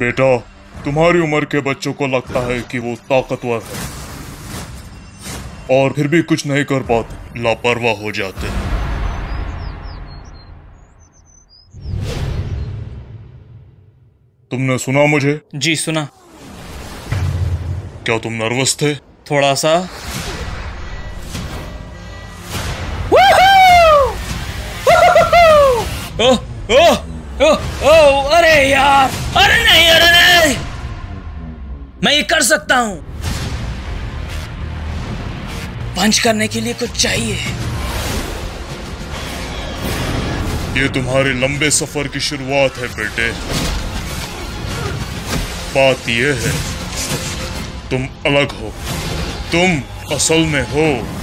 बेटा तुम्हारी उम्र के बच्चों को लगता है कि वो ताकतवर है। और फिर भी कुछ नहीं कर पाते लापरवाह हो जाते हैं। तुमने सुना मुझे? जी सुना। क्या तुम नर्वस थे? थोड़ा सा। ओह ओह! ओह ओह, अरे यार, अरे नहीं अरे नहीं। मैं ये कर सकता हूँ। पंच करने के लिए कुछ चाहिए। ये तुम्हारे लंबे सफ़र की शुरुआत है, बेटे। बात यह है, तुम अलग हो। तुम असल में हो।